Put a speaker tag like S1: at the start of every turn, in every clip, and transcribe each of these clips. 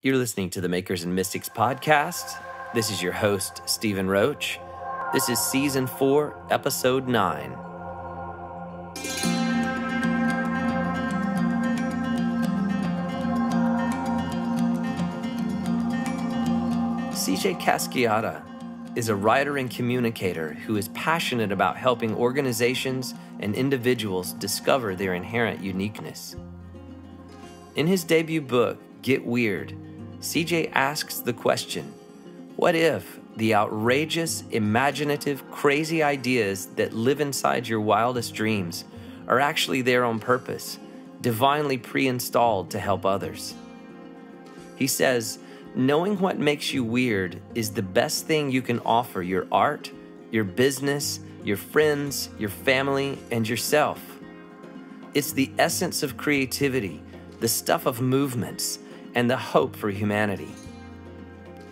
S1: You're listening to the Makers and Mystics podcast. This is your host, Stephen Roach. This is season four, episode nine. CJ Casciotta is a writer and communicator who is passionate about helping organizations and individuals discover their inherent uniqueness. In his debut book, Get Weird, CJ asks the question What if the outrageous, imaginative, crazy ideas that live inside your wildest dreams are actually there on purpose, divinely pre installed to help others? He says, Knowing what makes you weird is the best thing you can offer your art, your business, your friends, your family, and yourself. It's the essence of creativity, the stuff of movements and the hope for humanity.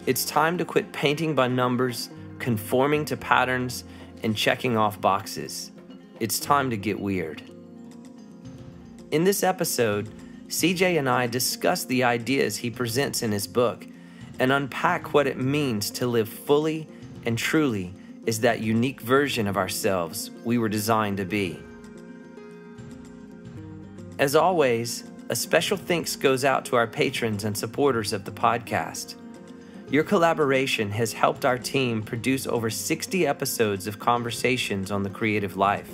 S1: It's time to quit painting by numbers, conforming to patterns, and checking off boxes. It's time to get weird. In this episode, CJ and I discuss the ideas he presents in his book and unpack what it means to live fully and truly as that unique version of ourselves we were designed to be. As always, a special thanks goes out to our patrons and supporters of the podcast. Your collaboration has helped our team produce over 60 episodes of conversations on the creative life.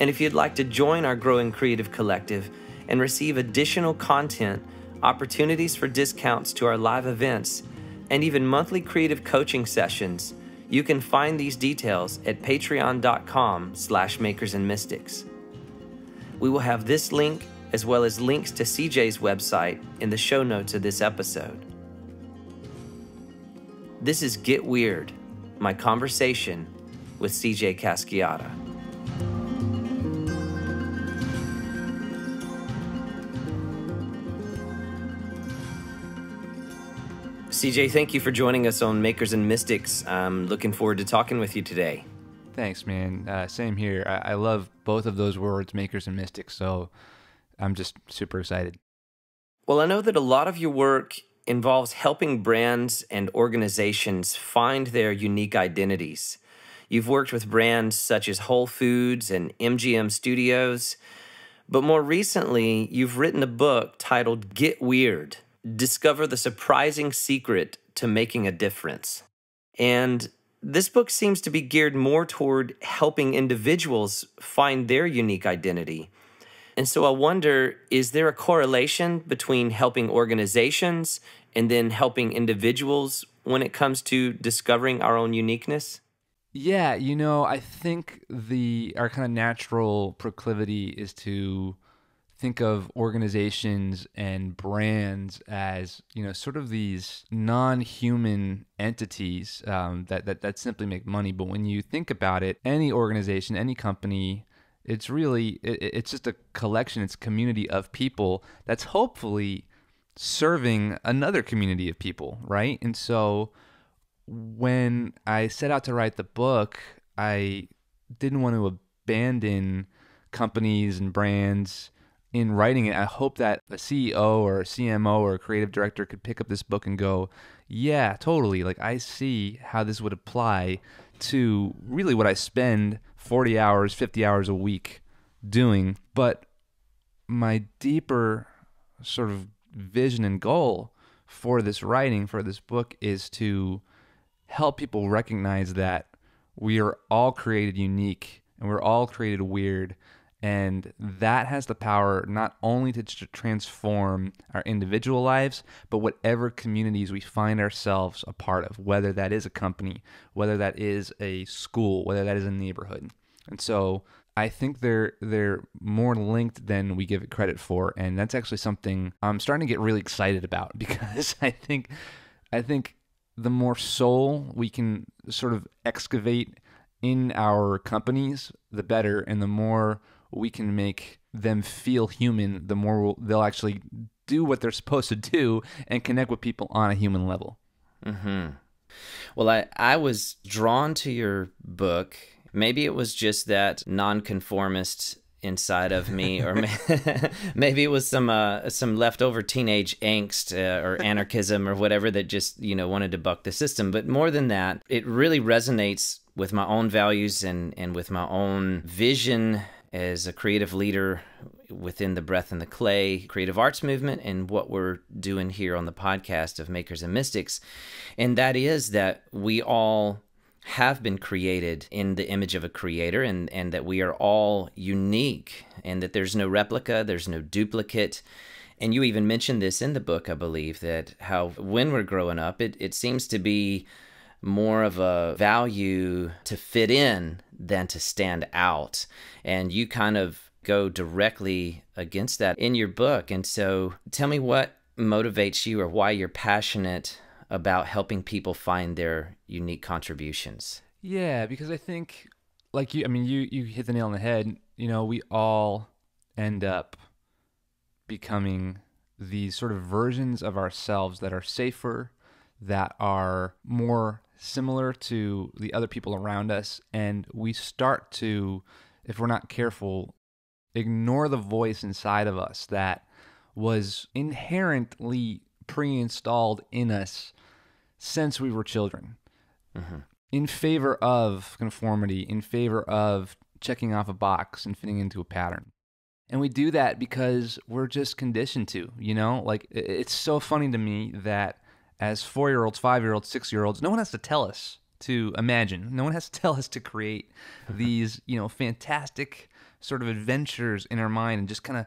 S1: And if you'd like to join our growing creative collective and receive additional content, opportunities for discounts to our live events, and even monthly creative coaching sessions, you can find these details at patreon.com slash makers and mystics. We will have this link as well as links to CJ's website in the show notes of this episode. This is Get Weird, my conversation with CJ Casciotta. CJ, thank you for joining us on Makers and Mystics. I'm looking forward to talking with you today.
S2: Thanks, man. Uh, same here. I-, I love both of those words, makers and mystics. So I'm just super excited.
S1: Well, I know that a lot of your work involves helping brands and organizations find their unique identities. You've worked with brands such as Whole Foods and MGM Studios, but more recently, you've written a book titled Get Weird Discover the Surprising Secret to Making a Difference. And this book seems to be geared more toward helping individuals find their unique identity and so I wonder is there a correlation between helping organizations and then helping individuals when it comes to discovering our own uniqueness?
S2: Yeah, you know, I think the our kind of natural proclivity is to think of organizations and brands as you know sort of these non-human entities um, that, that that simply make money. But when you think about it, any organization, any company it's really it, it's just a collection it's a community of people that's hopefully serving another community of people right? And so when i set out to write the book i didn't want to abandon companies and brands in writing it. I hope that a ceo or a cmo or a creative director could pick up this book and go yeah totally. Like i see how this would apply to really what i spend 40 hours, 50 hours a week doing. But my deeper sort of vision and goal for this writing, for this book, is to help people recognize that we are all created unique and we're all created weird. And that has the power not only to transform our individual lives, but whatever communities we find ourselves a part of, whether that is a company, whether that is a school, whether that is a neighborhood. And so I think they're they're more linked than we give it credit for, and that's actually something I'm starting to get really excited about because I think I think the more soul we can sort of excavate in our companies, the better, and the more we can make them feel human, the more they'll actually do what they're supposed to do and connect with people on a human level.
S1: Hmm. Well, I I was drawn to your book Maybe it was just that nonconformist inside of me, or maybe it was some uh, some leftover teenage angst uh, or anarchism or whatever that just you know wanted to buck the system. But more than that, it really resonates with my own values and and with my own vision as a creative leader within the breath and the clay creative arts movement and what we're doing here on the podcast of makers and mystics and that is that we all have been created in the image of a creator and, and that we are all unique and that there's no replica, there's no duplicate. And you even mentioned this in the book, I believe, that how when we're growing up, it, it seems to be more of a value to fit in than to stand out. And you kind of go directly against that in your book. And so tell me what motivates you or why you're passionate about helping people find their unique contributions.
S2: Yeah, because I think like you I mean you you hit the nail on the head. You know, we all end up becoming these sort of versions of ourselves that are safer, that are more similar to the other people around us and we start to if we're not careful ignore the voice inside of us that was inherently pre-installed in us since we were children mm-hmm. in favor of conformity, in favor of checking off a box and fitting into a pattern. And we do that because we're just conditioned to, you know? Like, it's so funny to me that as four year olds, five year olds, six year olds, no one has to tell us to imagine. No one has to tell us to create these, you know, fantastic sort of adventures in our mind and just kind of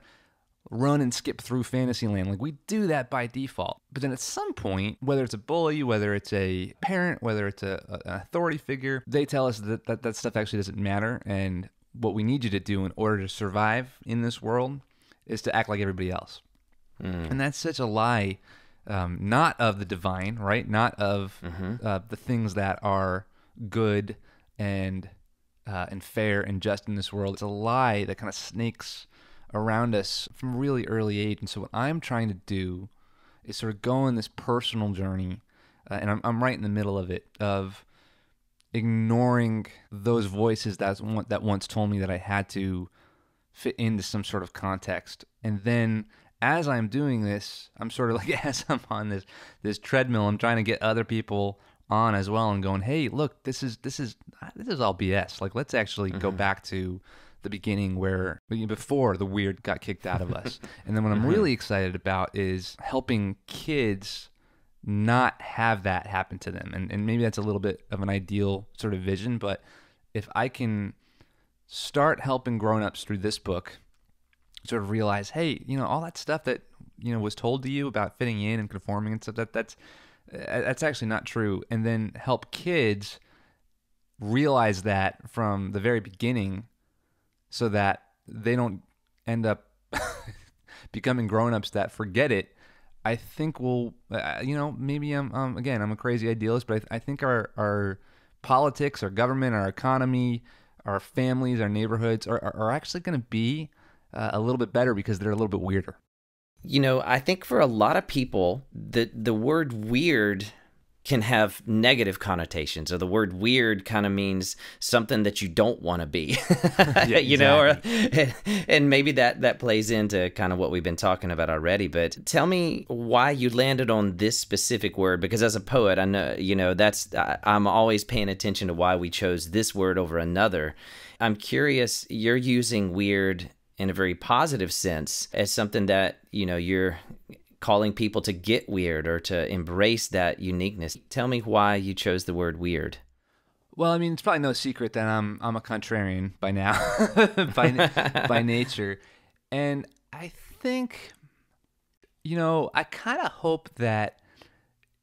S2: run and skip through Fantasyland. Like we do that by default. But then at some point, whether it's a bully, whether it's a parent, whether it's a, a, an authority figure, they tell us that, that that stuff actually doesn't matter. And what we need you to do in order to survive in this world is to act like everybody else. Mm. And that's such a lie, um, not of the divine, right? Not of mm-hmm. uh, the things that are good and uh, and fair and just in this world. It's a lie that kind of snakes around us from really early age. And so what I'm trying to do is sort of go on this personal journey, uh, and I'm, I'm right in the middle of it, of ignoring those voices that, that once told me that I had to fit into some sort of context. And then as I'm doing this, I'm sort of like as I'm on this this treadmill, I'm trying to get other people on as well and going, "Hey, look, this is this is this is all BS. Like let's actually mm-hmm. go back to the beginning where before the weird got kicked out of us. and then what I'm mm-hmm. really excited about is helping kids not have that happen to them. And, and maybe that's a little bit of an ideal sort of vision, but if I can start helping grown-ups through this book sort of realize, hey, you know, all that stuff that, you know, was told to you about fitting in and conforming and stuff, that that's that's actually not true. And then help kids realize that from the very beginning so that they don't end up becoming grown-ups that forget it i think we'll uh, you know maybe i'm um, again i'm a crazy idealist but I, th- I, think our our politics our government our economy our families our neighborhoods are, are, are actually going to be uh, a little bit better because they're a little bit weirder.
S1: You know i think for a lot of people the the word weird can have negative connotations or the word weird kind of means something that you don't want to be yeah, you know or, and maybe that that plays into kind of what we've been talking about already but tell me why you landed on this specific word because as a poet i know you know that's i'm always paying attention to why we chose this word over another. I'm curious you're using weird in a very positive sense as something that you know you're calling people to get weird or to embrace that uniqueness. Tell me why you chose the word weird.
S2: Well, I mean, it's probably no secret that I'm I'm a contrarian by now, by by nature, and I think, you know, I kind of hope that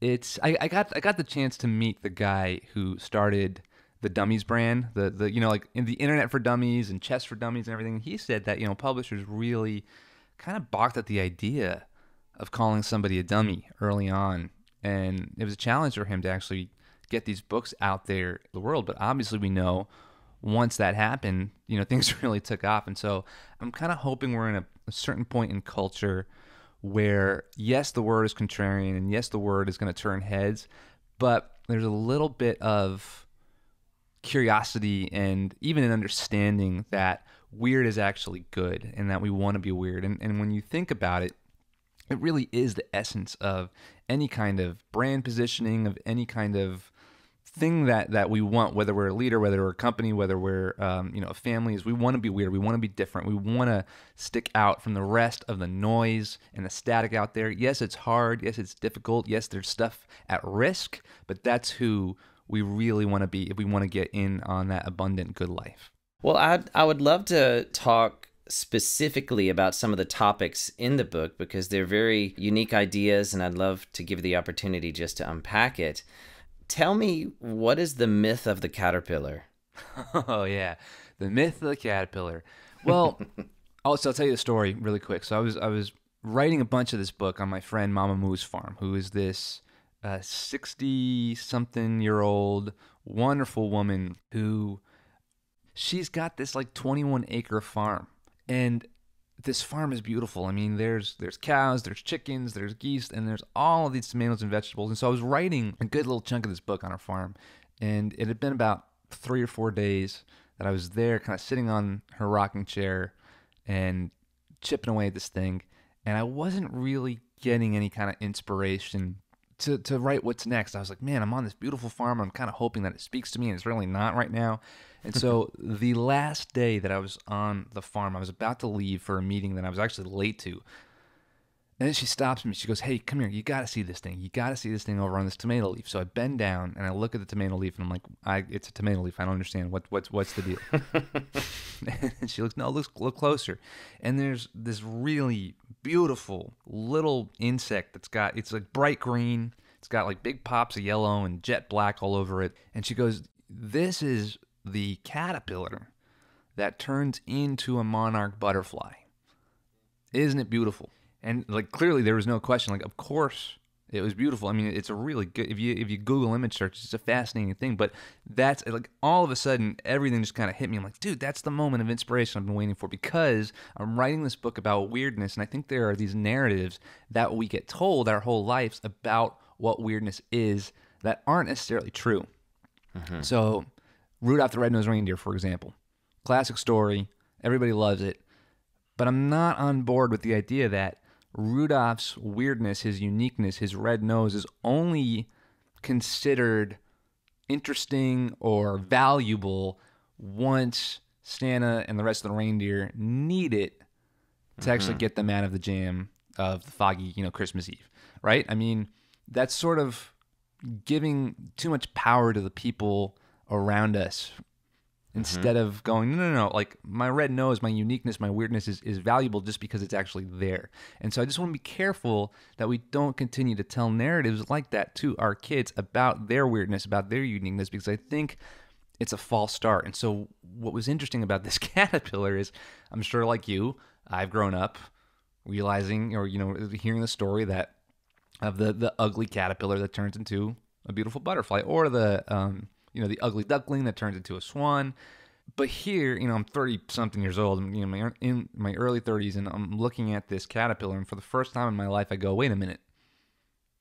S2: it's. I, I got I got the chance to meet the guy who started the Dummies brand, the the you know like in the Internet for Dummies and Chess for Dummies and everything. He said that you know publishers really kind of balked at the idea of calling somebody a dummy early on. And it was a challenge for him to actually get these books out there the world. But obviously, we know once that happened, you know, things really took off. And so I'm kind of hoping we're in a, a, certain point in culture where, yes, the word is contrarian and yes, the word is going to turn heads, but there's a little bit of curiosity and even an understanding that weird is actually good and that we want to be weird. And, and when you think about it, it really is the essence of any kind of brand positioning, of any kind of thing that that we want, whether we're a leader, whether we're a company, whether we're um, you know a family, is we want to be weird. We want to be different. We want to stick out from the rest of the noise and the static out there. Yes, it's hard. Yes, it's difficult. Yes, there's stuff at risk, but that's who we really want to be if we want to get in on that abundant good life.
S1: Well, I I would love to talk specifically about some of the topics in the book because they're very unique ideas and I'd love to give the opportunity just to unpack it tell me what is the myth of the caterpillar?
S2: oh yeah, the myth of the caterpillar. Well, also I'll tell you the story really quick. So I was I was writing a bunch of this book on my friend Mama Moo's farm, who is this sixty uh, something year old wonderful woman who she's got this like 21 acre farm and this farm is beautiful. I mean, there's there's cows, there's chickens, there's geese, and there's all of these tomatoes and vegetables. And so I was writing a good little chunk of this book on our farm, and it had been about three or four days that I was there, kind of sitting on her rocking chair and chipping away at this thing, and I wasn't really getting any kind of inspiration to to write what's next. I was like, man, I'm on this beautiful farm. I'm kind of hoping that it speaks to me, and it's really not right now. And so the last day that I was on the farm, I was about to leave for a meeting that I was actually late to. And then she stops me. She goes, "Hey, come here. You got to see this thing. You got to see this thing over on this tomato leaf." So I bend down and I look at the tomato leaf, and I'm like, I, "It's a tomato leaf. I don't understand. What, what's, what's the deal?" and she looks, "No, look, look closer." And there's this really beautiful little insect that's got it's like bright green. It's got like big pops of yellow and jet black all over it. And she goes, "This is the caterpillar that turns into a monarch butterfly. Isn't it beautiful? And like clearly there was no question. Like of course it was beautiful. I mean, it's a really good if you if you Google image search, it's a fascinating thing. But that's like all of a sudden everything just kind of hit me. I'm like, dude, that's the moment of inspiration I've been waiting for because I'm writing this book about weirdness, and I think there are these narratives that we get told our whole lives about what weirdness is that aren't necessarily true. Mm-hmm. So Rudolph the Red-Nosed Reindeer, for example. Classic story. Everybody loves it. But I'm not on board with the idea that Rudolph's weirdness, his uniqueness, his red nose is only considered interesting or valuable once Santa and the rest of the reindeer need it to mm-hmm. actually get them out of the jam of the foggy, you know, Christmas Eve, right? I mean, that's sort of giving too much power to the people around us instead mm-hmm. of going no no no like my red nose my uniqueness my weirdness is, is valuable just because it's actually there and so i just want to be careful that we don't continue to tell narratives like that to our kids about their weirdness about their uniqueness because i think it's a false start and so what was interesting about this caterpillar is i'm sure like you i've grown up realizing or you know hearing the story that of the the ugly caterpillar that turns into a beautiful butterfly or the um you know, the ugly duckling that turns into a swan. But here, you know, I'm 30 something years old. I'm, you know, in my early 30s, and I'm looking at this caterpillar, and for the first time in my life, I go, wait a minute,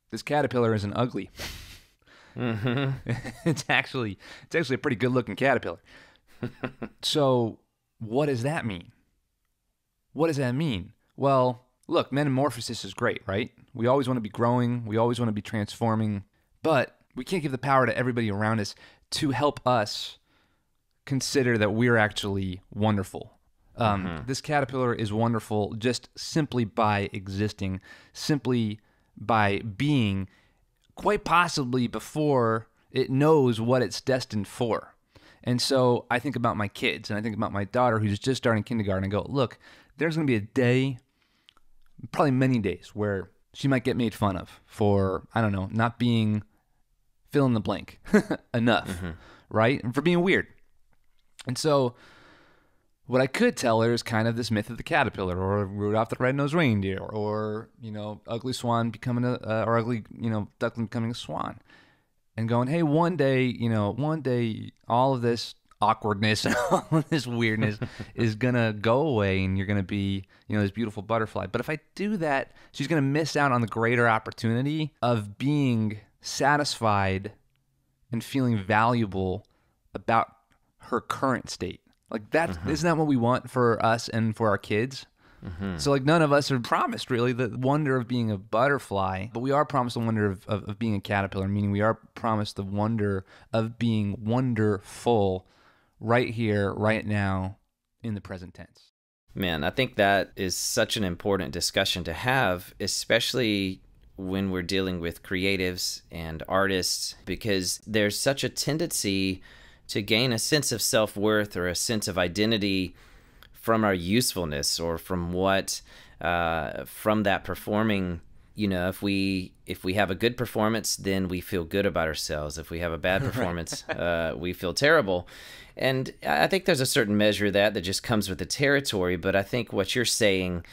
S2: this caterpillar isn't ugly. Mm-hmm. it's actually it's actually a pretty good looking caterpillar. so, what does that mean? What does that mean? Well, look, metamorphosis is great, right? We always want to be growing, we always want to be transforming, but we can't give the power to everybody around us to help us consider that we're actually wonderful. Um, mm-hmm. This caterpillar is wonderful just simply by existing, simply by being, quite possibly before it knows what it's destined for. And so I think about my kids and I think about my daughter who's just starting kindergarten and go, look, there's going to be a day, probably many days, where she might get made fun of for, I don't know, not being fill in the blank enough, mm-hmm. right? And for being weird. And so, what I could tell her is kind of this myth of the caterpillar, or Rudolph the Red-Nosed Reindeer, or you know, ugly swan becoming a, uh, or ugly you know, duckling becoming a swan, and going, hey, one day, you know, one day, all of this awkwardness and all of this weirdness is gonna go away, and you're gonna be, you know, this beautiful butterfly. But if I do that, she's gonna miss out on the greater opportunity of being satisfied and feeling valuable about her current state. Like that mm-hmm. not that what we want for us and for our kids? Mm-hmm. So like none of us are promised really the wonder of being a butterfly, but we are promised the wonder of, of, of being a caterpillar, meaning we are promised the wonder of being wonderful right here, right now, in the present tense.
S1: Man, I think that is such an important discussion to have, especially when we're dealing with creatives and artists, because there's such a tendency to gain a sense of self worth or a sense of identity from our usefulness or from what uh, from that performing. You know if we if we have a good performance then we feel good about ourselves. If we have a bad performance uh, we feel terrible. And i think there's a certain measure of that that just comes with the territory but i think what you're saying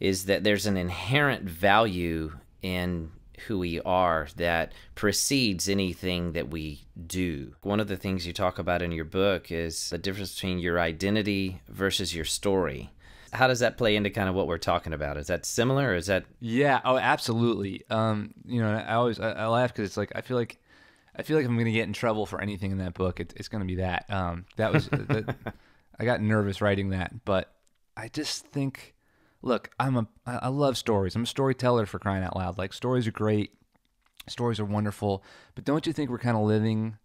S1: is that there's an inherent value in who we are that precedes anything that we do. One of the things you talk about in your book is the difference between your identity versus your story. How does that play into kind of what we're talking about? Is that similar or is that
S2: Yeah, oh absolutely. Um, you know, I always I, I laugh cuz it's like I feel like I feel like I'm going to get in trouble for anything in that book, it, it's going to be that. Um, that was that, I got nervous writing that, but I just think look, I'm a I love stories. I'm a storyteller for crying out loud. Like stories are great. Stories are wonderful, but don't you think we're kind of living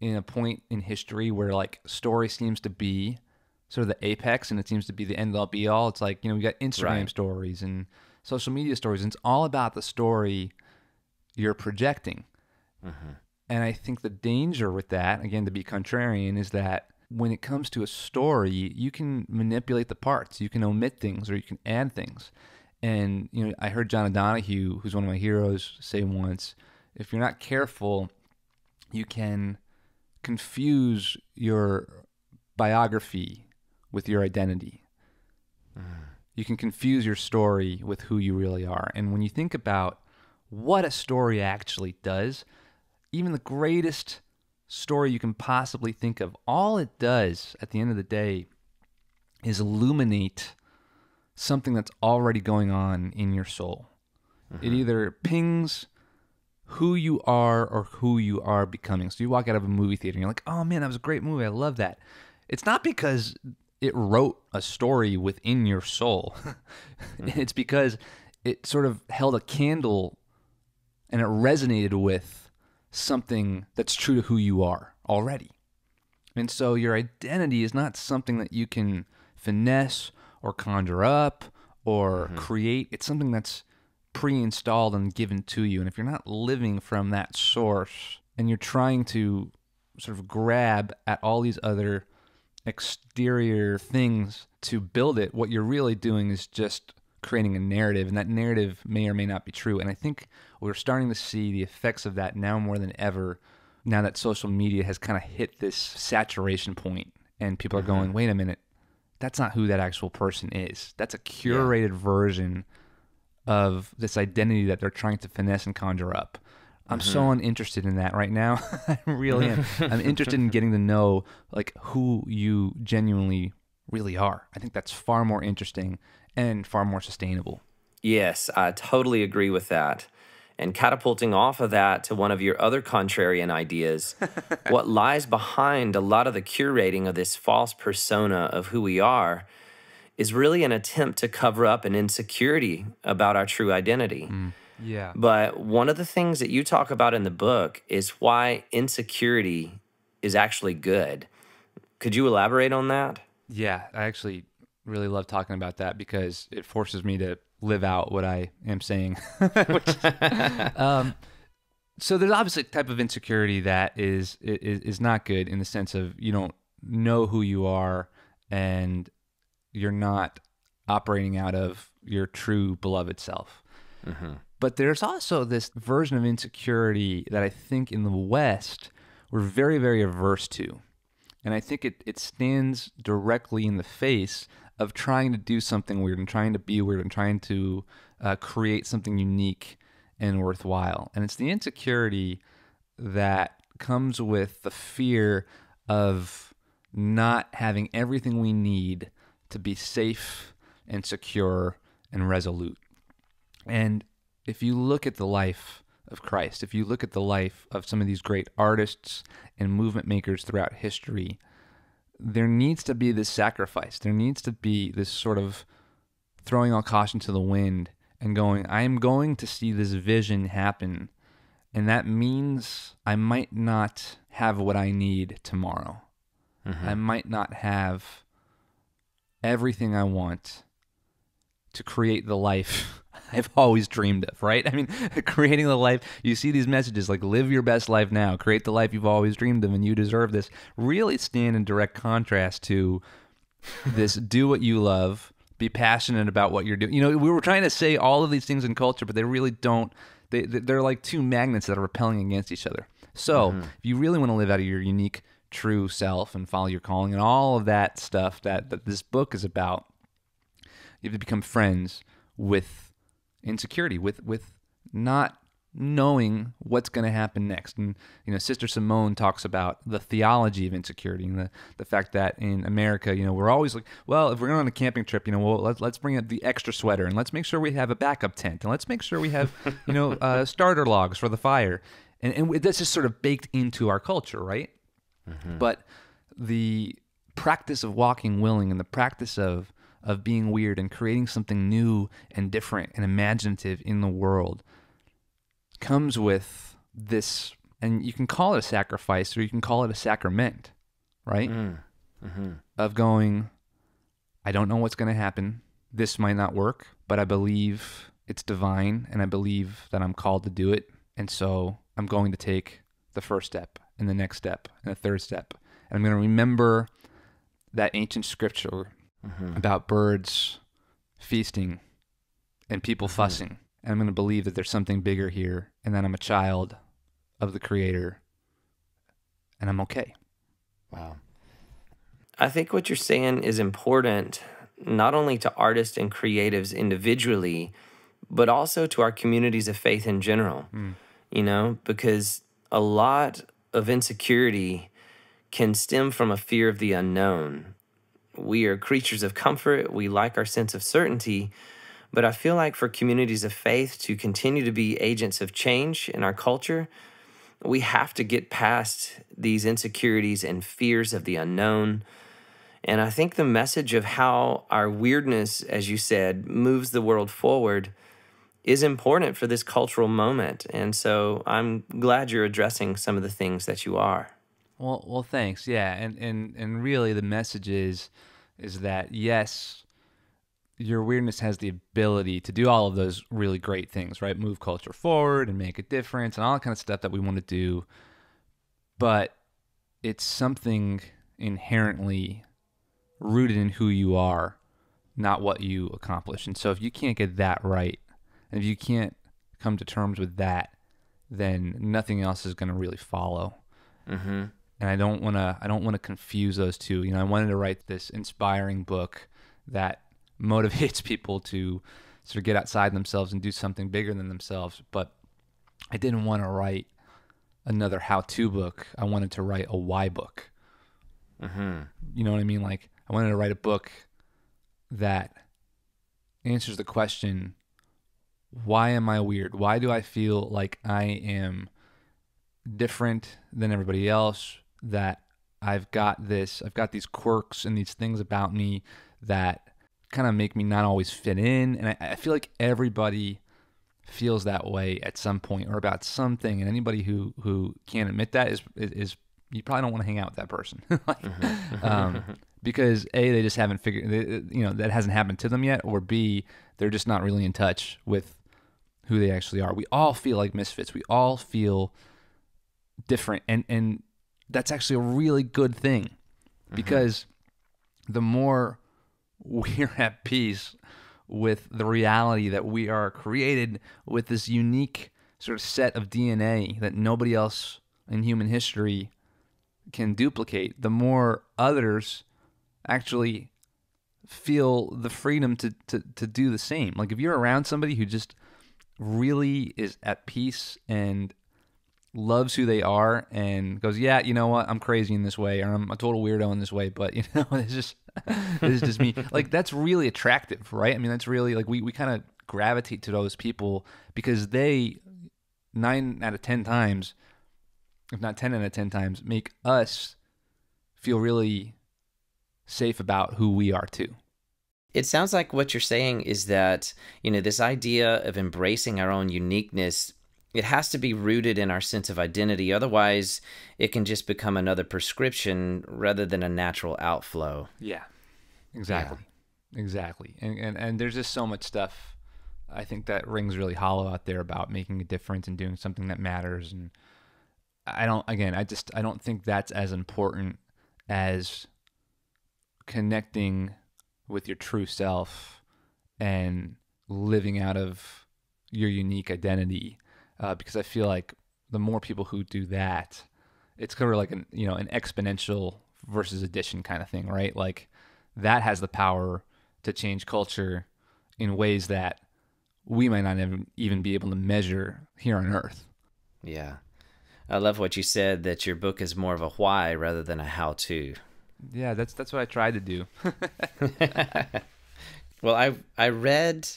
S2: in a point in history where like story seems to be sort of the apex and it seems to be the end all be all. It's like, you know, we got Instagram
S1: Right.
S2: stories and social media stories and it's all about the story you're projecting. Mm-hmm. And I think the danger with that, again, to be contrarian, is that when it comes to a story, you can manipulate the parts. You can omit things or you can add things. And, you know, I heard John O'Donohue, who's one of my heroes, say once if you're not careful, you can confuse your biography with your identity. Mm. You can confuse your story with who you really are. And when you think about what a story actually does, even the greatest story you can possibly think of, all it does at the end of the day is illuminate something that's already going on in your soul. It mm-hmm. either pings who you are or who you are becoming. So you walk out of a movie theater and you're like, oh man, that was a great movie. I love that. It's not because it wrote a story within your soul, mm-hmm. it's because it sort of held a candle and it resonated with something that's true to who you are already. And so your identity is not something that you can finesse or conjure up or mm-hmm. create. It's something that's pre installed and given to you. And if you're not living from that source and you're trying to sort of grab at all these other exterior things to build it, what you're really doing is just creating a narrative. And that narrative may or may not be true. And I think we're starting to see the effects of that now more than ever, now that social media has kind of hit this saturation point and people are mm-hmm. going, wait a minute, that's not who that actual person is. That's a curated version of this identity that they're trying to finesse and conjure up. I'm so mm-hmm. uninterested in that right now. I really am. I'm interested in getting to know like who you genuinely really are. I think that's far more interesting and far more sustainable.
S1: Yes, I totally agree with that. And catapulting off of that to one of your other contrarian ideas, what lies behind a lot of the curating of this false persona of who we are is really an attempt to cover up an insecurity about our true identity.
S2: Mm, yeah.
S1: But one of the things that you talk about in the book is why insecurity is actually good. Could you elaborate on that?
S2: Yeah, I actually really love talking about that because it forces me to live out what I am saying. Which, um, so there's obviously a type of insecurity that is, is is not good in the sense of you don't know who you are and you're not operating out of your true beloved self. But there's also this version of insecurity that I think in the West we're very, very averse to. And I think it, it stands directly in the face of trying to do something weird and trying to be weird and trying to uh, create something unique and worthwhile. And it's the insecurity that comes with the fear of not having everything we need to be safe and secure and resolute. And if you look at the life of Christ, if you look at the life of some of these great artists and movement makers throughout history, there needs to be this sacrifice. There needs to be this sort of throwing all caution to the wind and going, I am going to see this vision happen. And that means I might not have what I need tomorrow. Mm-hmm. I might not have everything I want to create the life I've always dreamed of, right? I mean, creating the life, you see these messages like live your best life now, create the life you've always dreamed of, and you deserve this, really stand in direct contrast to this do what you love, be passionate about what you're doing. You know, we were trying to say all of these things in culture, but they really don't, they, they're like two magnets that are repelling against each other. So mm-hmm. if you really want to live out of your unique, true self and follow your calling and all of that stuff that, that this book is about, you have to become friends with insecurity, with with not knowing what's going to happen next. And you know, Sister Simone talks about the theology of insecurity and the the fact that in America, you know, we're always like, well, if we're going on a camping trip, you know, well, let's let's bring up the extra sweater and let's make sure we have a backup tent and let's make sure we have, you know, uh, starter logs for the fire. And and that's just sort of baked into our culture, right? Mm-hmm. But the practice of walking willing and the practice of of being weird and creating something new and different and imaginative in the world comes with this and you can call it a sacrifice or you can call it a sacrament right mm. mm-hmm. of going i don't know what's going to happen this might not work but i believe it's divine and i believe that i'm called to do it and so i'm going to take the first step and the next step and the third step and i'm going to remember that ancient scripture mm-hmm. about birds feasting and people mm-hmm. fussing. And I'm going to believe that there's something bigger here and that I'm a child of the Creator and I'm okay.
S1: Wow. I think what you're saying is important not only to artists and creatives individually, but also to our communities of faith in general. Mm. You know, because a lot of insecurity can stem from a fear of the unknown we are creatures of comfort. We like our sense of certainty. But I feel like for communities of faith to continue to be agents of change in our culture, we have to get past these insecurities and fears of the unknown. And I think the message of how our weirdness, as you said, moves the world forward is important for this cultural moment. And so I'm glad you're addressing some of the things that you are.
S2: Well, well, thanks. Yeah, and and and really, the message is is that yes, your weirdness has the ability to do all of those really great things, right? Move culture forward and make a difference, and all that kind of stuff that we want to do. But it's something inherently rooted in who you are, not what you accomplish. And so, if you can't get that right, and if you can't come to terms with that, then nothing else is going to really follow. Mm-hmm and I don't want to I don't want to confuse those two. You know, I wanted to write this inspiring book that motivates people to sort of get outside themselves and do something bigger than themselves, but I didn't want to write another how-to book. I wanted to write a why book. Mm-hmm. You know what I mean? Like I wanted to write a book that answers the question why am I weird? Why do I feel like I am different than everybody else? That I've got this, I've got these quirks and these things about me that kind of make me not always fit in. And I, I, feel like everybody feels that way at some point or about something. And anybody who, who can't admit that is, is, is you probably don't want to hang out with that person. like, mm-hmm. um, because A, they just haven't figured, you know, that hasn't happened to them yet. Or B, they're just not really in touch with who they actually are. We all feel like misfits. We all feel different. And, and, that's actually a really good thing mm-hmm. because the more we're at peace with the reality that we are created with this unique sort of set of DNA that nobody else in human history can duplicate, the more others actually feel the freedom to, to, to do the same. Like if you're around somebody who just really is at peace and loves who they are and goes, yeah, you know what, I'm crazy in this way, or I'm a total weirdo in this way, but you know, it's just this is just me. like that's really attractive, right? I mean, that's really like we we kind of gravitate to those people because they nine out of ten times, if not ten out of ten times, make us feel really safe about who we are too.
S1: It sounds like what you're saying is that, you know, this idea of embracing our own uniqueness, it has to be rooted in our sense of identity. Otherwise, it can just become another prescription rather than a natural outflow.
S2: Yeah. Exactly. Yeah. Exactly. And, and and there's just so much stuff I think that rings really hollow out there about making a difference and doing something that matters and I don't again, I just I don't think that's as important as connecting with your true self and living out of your unique identity uh, because I feel like the more people who do that, it's kind of like an you know an exponential versus addition kind of thing, right? Like that has the power to change culture in ways that we might not even even be able to measure here on Earth.
S1: Yeah, I love what you said that your book is more of a why rather than a how to.
S2: Yeah, that's that's what I tried to do.
S1: well, I I read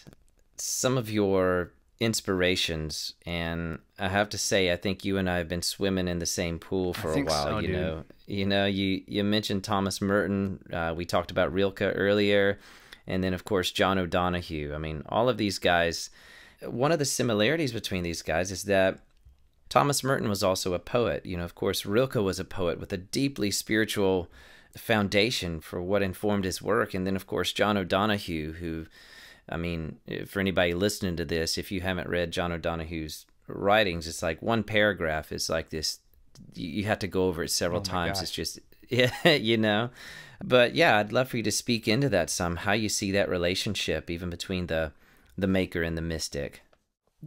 S1: some of your inspirations and I have to say I think you and I have been swimming in the same pool for a while,
S2: so,
S1: you
S2: dude.
S1: know. You know, you you mentioned Thomas Merton, uh, we talked about Rilke earlier, and then of course John O'Donohue. I mean, all of these guys one of the similarities between these guys is that Thomas Merton was also a poet. You know, of course, Rilke was a poet with a deeply spiritual foundation for what informed his work. And then, of course, John O'Donohue, who, I mean, for anybody listening to this, if you haven't read John O'Donohue's writings, it's like one paragraph is like this. You have to go over it several
S2: oh
S1: times.
S2: Gosh.
S1: It's just, yeah, you know. But yeah, I'd love for you to speak into that some, how you see that relationship even between the the maker and the mystic.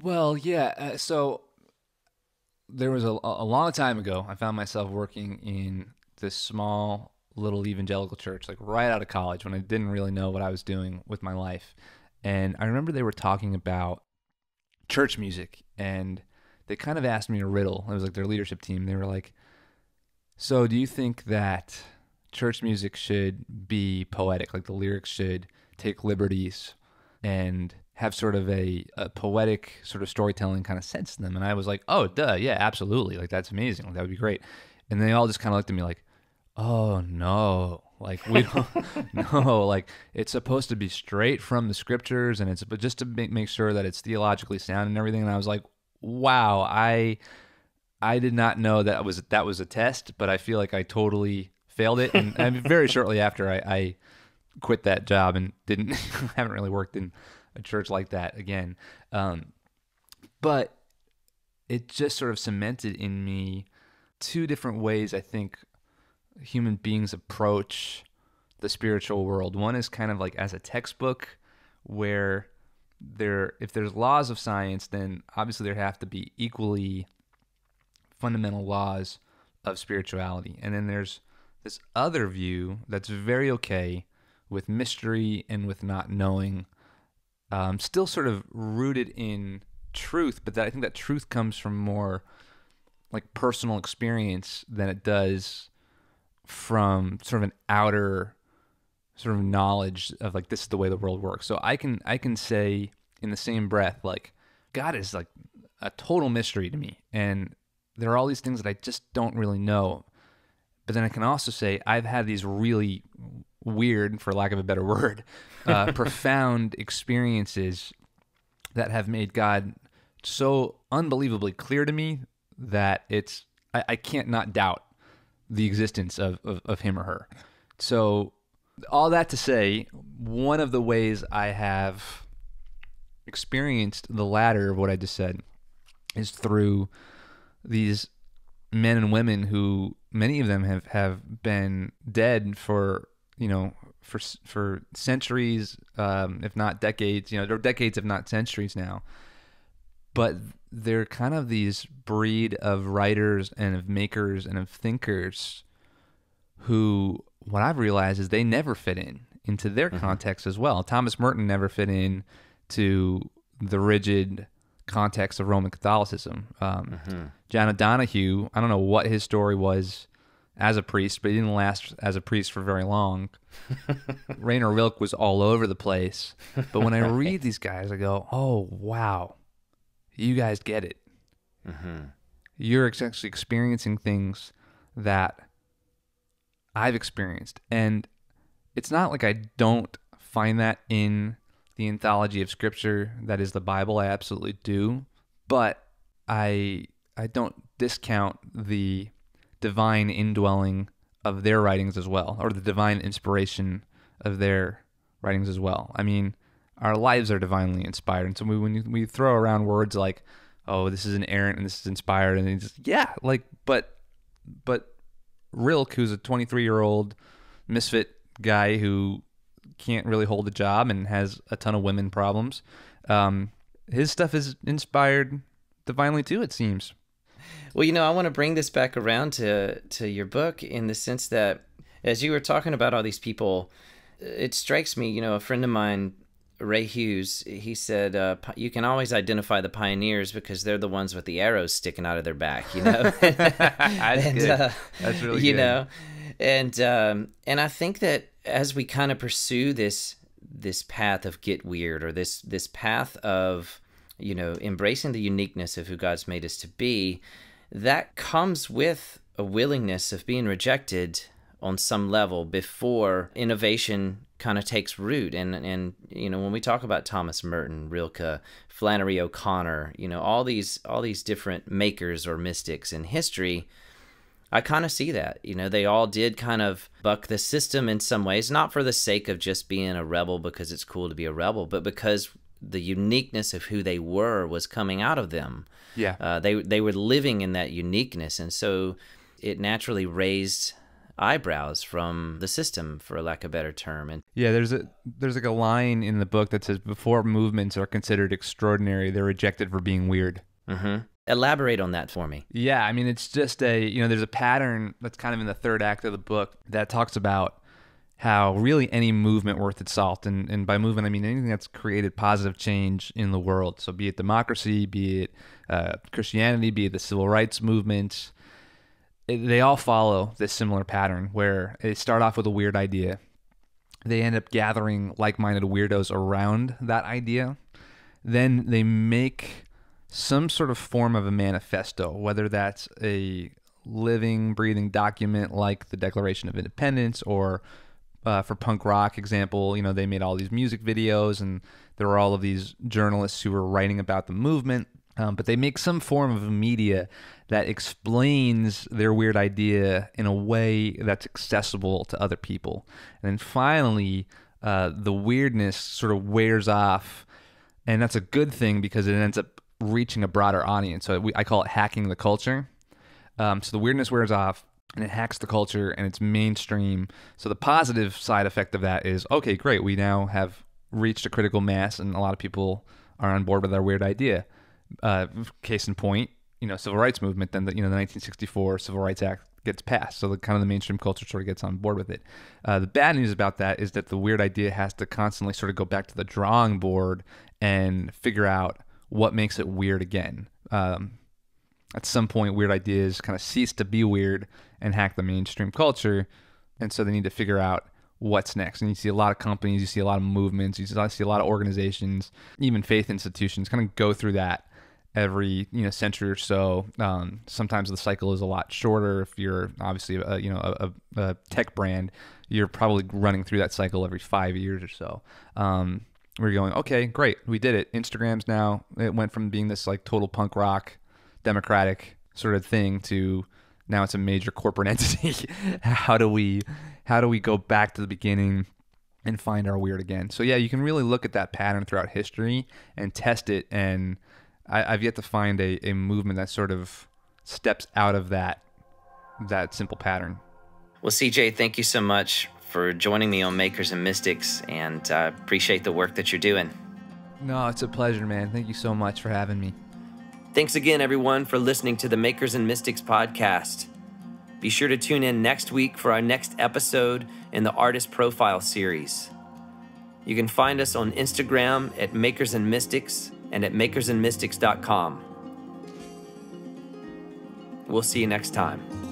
S2: Well, yeah. Uh, so there was a, a long time ago, I found myself working in this small little evangelical church, like right out of college when I didn't really know what I was doing with my life. And I remember they were talking about church music and they kind of asked me a riddle. It was like their leadership team. They were like, So do you think that church music should be poetic? Like the lyrics should take liberties and have sort of a, a, poetic sort of storytelling kind of sense to them. And I was like, oh, duh, yeah, absolutely. Like, that's amazing. Like, that would be great. And they all just kind of looked at me like, oh, no. Like, we don't know. Like, it's supposed to be straight from the scriptures and it's, but just to make, make sure that it's theologically sound and everything. And I was like, wow, I, I did not know that was, that was a test, but I feel like I totally failed it. And, and very shortly after I, I quit that job and didn't, haven't really worked in, a church like that again. Um, but it just sort of cemented in me two different ways I think human beings approach the spiritual world. One is kind of like as a textbook where there if there's laws of science then obviously there have to be equally fundamental laws of spirituality. And then there's this other view that's very okay with mystery and with not knowing um, still sort of rooted in truth, but that I think that truth comes from more like personal experience than it does from sort of an outer sort of knowledge of like this is the way the world works. So I can I can say in the same breath like God is like a total mystery to me and there are all these things that I just don't really know. But then I can also say I've had these really weird, for lack of a better word, uh, profound experiences that have made God so unbelievably clear to me that it's I, I can't not doubt the existence of, of, of him or her. So all that to say, one of the ways I have experienced the latter of what I just said is through these men and women who many of them have, have been dead for you know for for centuries, um, if not decades. You know, they're decades, if not centuries now. But they're kind of these breed of writers and of makers and of thinkers who, what I've realized is they never fit in into their mm-hmm. context as well. Thomas Merton never fit in to the rigid context of Roman Catholicism. Um, mm-hmm. John O'Donohue, I don't know what his story was as a priest, but he didn't last as a priest for very long. Rainer Rilke was all over the place. But when I read these guys, I go, oh, wow, you guys get it. Mm-hmm. You're actually experiencing things that I've experienced. And it's not like I don't find that in the anthology of scripture that is the Bible. I absolutely do, but I I don't discount the divine indwelling of their writings as well, or the divine inspiration of their writings as well. I mean, our lives are divinely inspired, and so we, when we throw around words like, "Oh, this is inerrant and this is inspired," and just yeah, like, but but Rilke, who's a 23 year old misfit guy who can't really hold a job and has a ton of women problems, um, his stuff is inspired divinely too. It seems.
S1: Well, you know, I want to bring this back around to to your book in the sense that as you were talking about all these people, it strikes me, you know, a friend of mine, Ray Hughes, he said, uh, you can always identify the pioneers because they're the ones with the arrows sticking out of their back, you know?
S2: That's and, good. Uh, That's really
S1: you
S2: good.
S1: know, and, um, and I think that as we kind of pursue this, this path of get weird or this, this path of, you know, embracing the uniqueness of who God's made us to be, that comes with a willingness of being rejected on some level before innovation kind of takes root and and you know when we talk about Thomas Merton, Rilke, Flannery O'Connor, you know all these all these different makers or mystics in history I kind of see that. You know, they all did kind of buck the system in some ways, not for the sake of just being a rebel because it's cool to be a rebel, but because the uniqueness of who they were was coming out of them.
S2: Yeah.
S1: Uh, they they were living in that uniqueness, and so it naturally raised eyebrows from the system, for lack of a better term. And
S2: yeah, there's a there's like a line in the book that says before movements are considered extraordinary, they're rejected for being weird.
S1: Mm-hmm. Elaborate on that for me.
S2: Yeah, I mean it's just a you know there's a pattern that's kind of in the third act of the book that talks about how really any movement worth its salt, and, and by movement I mean anything that's created positive change in the world. So be it democracy, be it uh, Christianity, be it the civil rights movement, they all follow this similar pattern where they start off with a weird idea. They end up gathering like minded weirdos around that idea. Then they make some sort of form of a manifesto, whether that's a living, breathing document like the Declaration of Independence or uh, for punk rock example, you know, they made all these music videos and there were all of these journalists who were writing about the movement. Um, but they make some form of media that explains their weird idea in a way that's accessible to other people. And then finally, uh, the weirdness sort of wears off. And that's a good thing because it ends up reaching a broader audience. So we, I call it hacking the culture. Um, so the weirdness wears off and it hacks the culture and it's mainstream. So the positive side effect of that is okay, great. We now have reached a critical mass and a lot of people are on board with our weird idea uh, case in point, you know, civil rights movement, then the, you know the 1964 Civil Rights Act gets passed, so the kind of the mainstream culture sort of gets on board with it. Uh, the bad news about that is that the weird idea has to constantly sort of go back to the drawing board and figure out what makes it weird again. Um, at some point, weird ideas kind of cease to be weird and hack the mainstream culture, and so they need to figure out what's next. And you see a lot of companies, you see a lot of movements, you see a lot of organizations, even faith institutions kind of go through that every you know century or so. Um, sometimes the cycle is a lot shorter. If you're obviously a, you know a, a, tech brand, you're probably running through that cycle every five years or so. Um, we're going okay, great, we did it. Instagram's now it went from being this like total punk rock, democratic sort of thing to now it's a major corporate entity. how do we how do we go back to the beginning? and find our weird again. So yeah, you can really look at that pattern throughout history and test it and I, have yet to find a, a movement that sort of steps out of that that simple pattern.
S1: Well, CJ, thank you so much for joining me on Makers and Mystics, and I uh, appreciate the work that you're doing.
S2: No, it's a pleasure, man. Thank you so much for having me.
S1: Thanks again, everyone, for listening to the Makers and Mystics podcast. Be sure to tune in next week for our next episode in the Artist Profile series. You can find us on Instagram at Makers and Mystics and at makersandmystics.com. We'll see you next time.